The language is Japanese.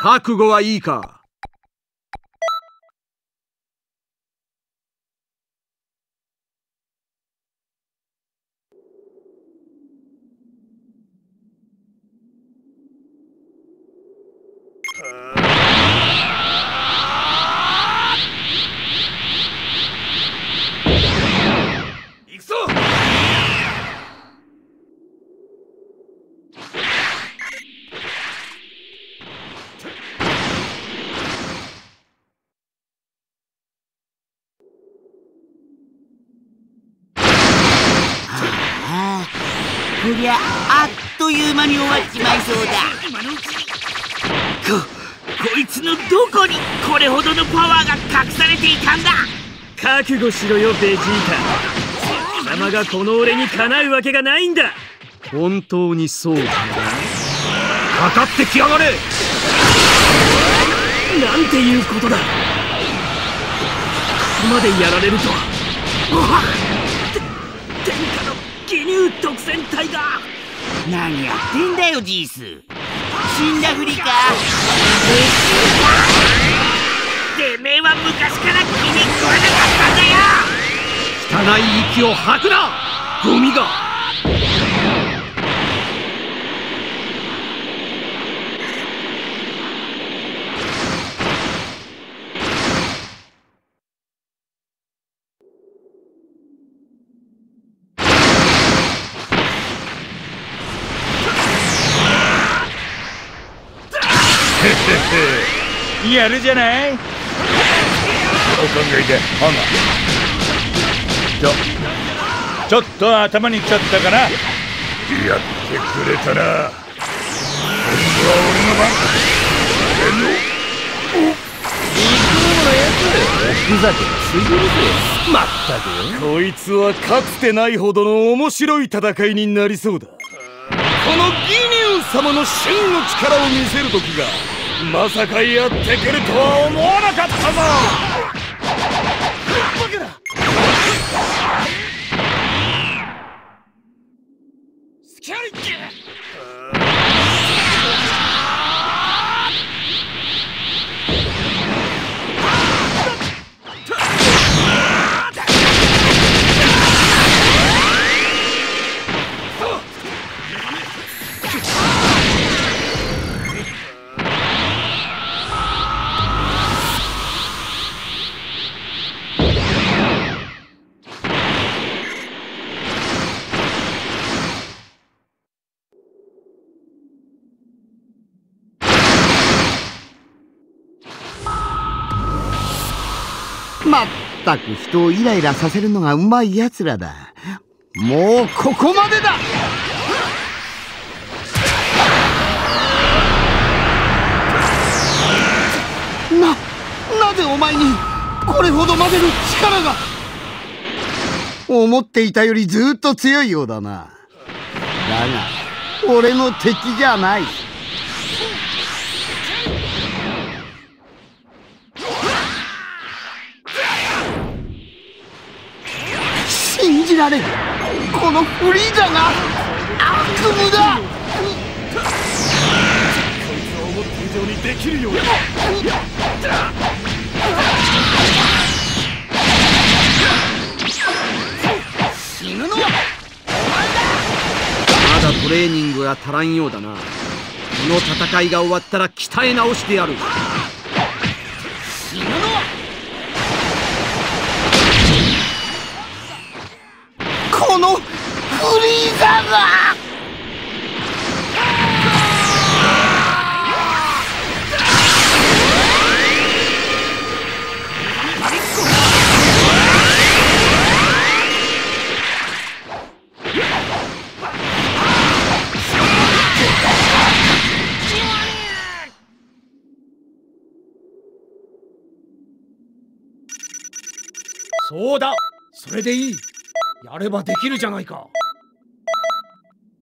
覚悟はいいか。こりゃあっという間に終わっちまいそうだ。ここいつのどこにこれほどのパワーが隠されていたんだ？覚悟しろよベジータ。貴様がこの俺にかなうわけがないんだ。本当にそうだな。かかってきやがれ。なんていうことだ。ここまでやられるとは。天下の義乳独占隊が何やってんだよジース。死んだふりか。てめえは昔から気に食わなかったんだよ。汚い息を吐くな。ゴミが やるじゃない？お考えで。ハガちょちょっと頭にきちゃったかな？やってくれたな。今度は俺の番ふざけすぎるぜまったくこいつはかつてないほどの面白い戦いになりそうだ。このギニュー様の真の力を見せる時がまさかやってくるとは思わなかったぞ。まったく人をイライラさせるのがうまいやつらだ。もうここまでだ！ななぜお前にこれほどまでの力が？思っていたよりずっと強いようだな。だが俺の敵じゃない信じられんこのフリーザが悪夢だ。こいつは思った以上にできるように死ぬのは。まだトレーニングが足らんようだな。この戦いが終わったら鍛え直してやる。リーザがそうだ。それでいい。やればできるじゃないか。